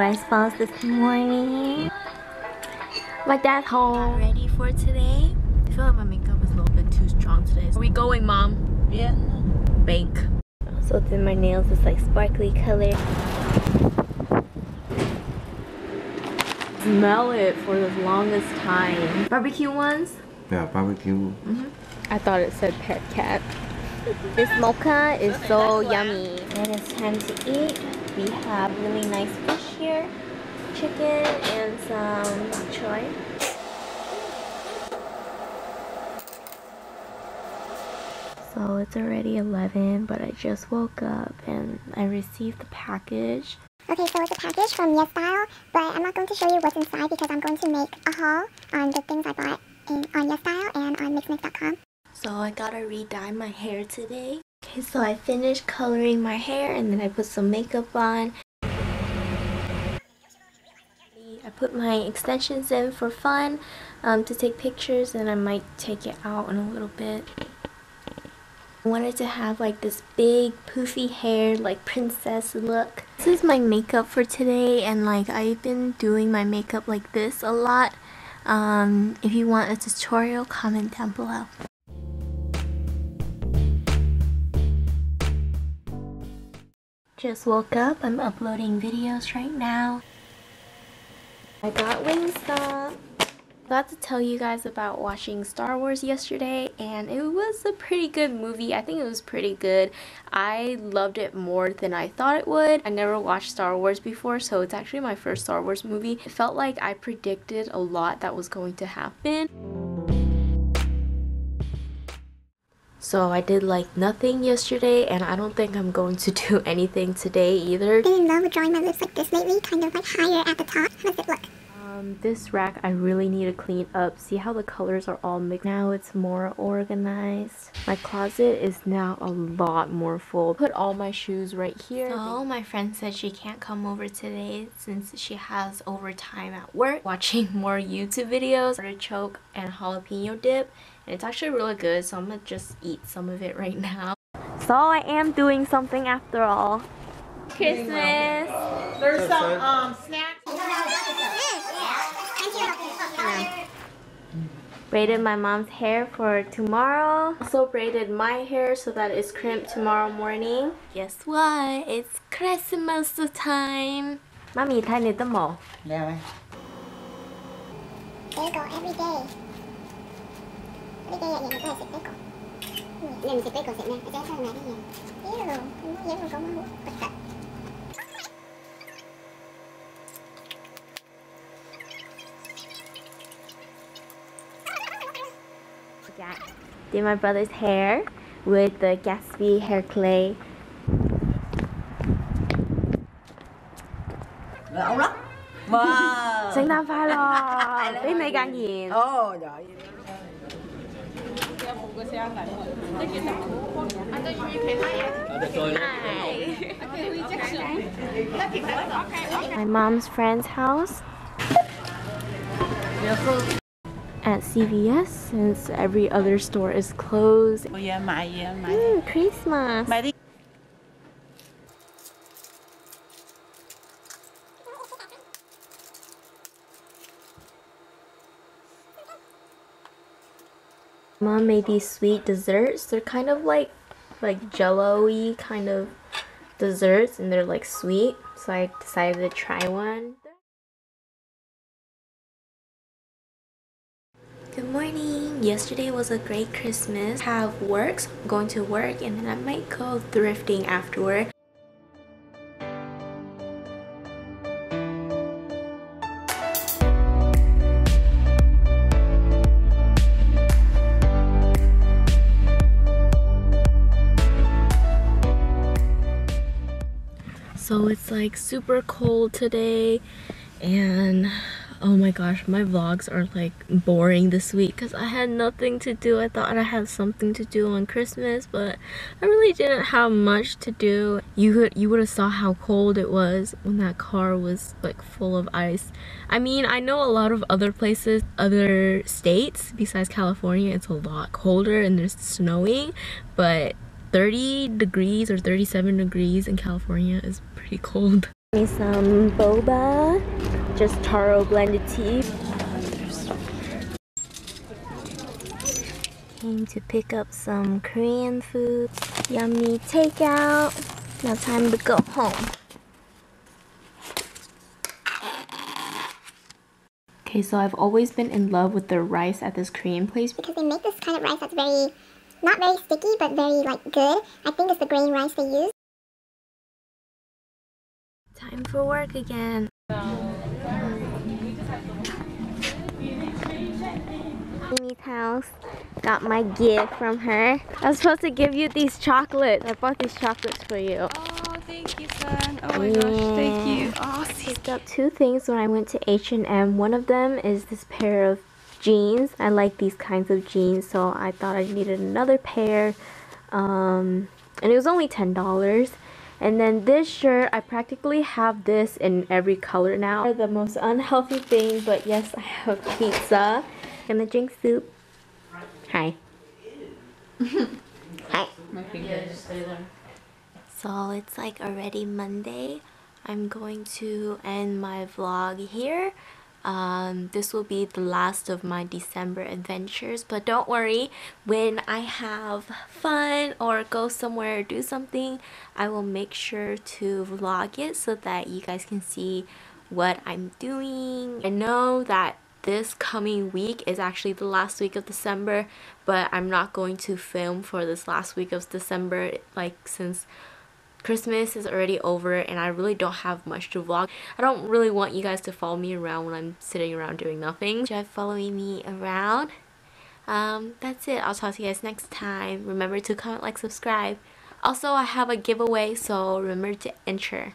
Rice balls this morning. My dad's home. Ready for today? I feel like my makeup is a little bit too strong today. Are we going, mom? Yeah. Bank. Also did my nails this like sparkly color. Smell it for the longest time. Barbecue ones? Yeah, barbecue. Mm -hmm. I thought it said pet cat. this mocha is so yummy. And it's time to eat. We have really nice fish here. Chicken and some bok choy. So it's already 11, but I just woke up and I received the package. Okay, so it's a package from YesStyle, but I'm not going to show you what's inside because I'm going to make a haul on the things I bought in, on YesStyle and on Mixxmix.com. So I gotta re-dye my hair today. Okay, so I finished coloring my hair and then I put some makeup on. I put my extensions in for fun um, to take pictures and I might take it out in a little bit. I wanted to have like this big poofy hair like princess look. This is my makeup for today and like I've been doing my makeup like this a lot. Um, if you want a tutorial, comment down below. Just woke up, I'm uploading videos right now. I got Wingstop forgot to tell you guys about watching Star Wars yesterday and it was a pretty good movie. I think it was pretty good. I loved it more than I thought it would. I never watched Star Wars before so it's actually my first Star Wars movie. It felt like I predicted a lot that was going to happen. So I did like nothing yesterday and I don't think I'm going to do anything today either. Been in love with drawing my lips like this lately, kind of like higher at the top. How does it look? Um, this rack I really need to clean up. See how the colors are all mixed? Now it's more organized. My closet is now a lot more full. Put all my shoes right here. So my friend said she can't come over today since she has overtime at work. Watching more YouTube videos. Artichoke and jalapeno dip. And it's actually really good so I'm gonna just eat some of it right now. So I am doing something after all. Christmas. There's some um, snacks. Braided my mom's hair for tomorrow. Also braided my hair so that it's crimped tomorrow morning. Guess what? It's Christmas time. Mommy, thay nít tấm mồ. Yeah. Bagel every day. Every day vậy mình có xịt bagel. Nên xịt bagel xịt nè, cái trái sao này cái gì? Ew, không có dễ mà không did my brother's hair with the Gatsby hair clay. Wow. Oh, My mom's friend's house at CVS since every other store is closed. Oh yeah, my yeah, my. Mm, Christmas. My Mom made these sweet desserts. They're kind of like like jello-y kind of desserts and they're like sweet. So I decided to try one. Good morning! Yesterday was a great Christmas. Have work, so I'm going to work and then I might go thrifting afterward. So it's like super cold today and oh my gosh my vlogs are like boring this week because i had nothing to do. I thought i had something to do on christmas but i really didn't have much to do. You could you would have saw how cold it was when that car was like full of ice. I mean i know a lot of other places other states besides california it's a lot colder and there's snowing but 30 degrees or 37 degrees in california is pretty cold. Me some boba, just taro blended tea. Came to pick up some Korean food. Yummy takeout. Now time to go home. Okay, so I've always been in love with the rice at this Korean place. Because they make this kind of rice that's very, not very sticky, but very like good. I think it's the grain rice they use. Time for work again. Amy's house. Got my gift from her. I was supposed to give you these chocolates. I bought these chocolates for you. Oh, thank you, Sun. Oh my gosh, thank you. Oh, picked up two things when I went to H&M. One of them is this pair of jeans. I like these kinds of jeans, so I thought I needed another pair. Um, and it was only $10. And then this shirt, I practically have this in every color now. The most unhealthy thing, but yes, I have pizza. Gonna drink soup. Hi. Hi. So it's like already Monday. I'm going to end my vlog here. Um, this will be the last of my December adventures but don't worry when I have fun or go somewhere or do something I will make sure to vlog it so that you guys can see what I'm doing. I know that this coming week is actually the last week of December but I'm not going to film for this last week of December like since Christmas is already over and I really don't have much to vlog. I don't really want you guys to follow me around when I'm sitting around doing nothing. Just following me around. Um, that's it. I'll talk to you guys next time. Remember to comment, like, subscribe. Also, I have a giveaway, so remember to enter.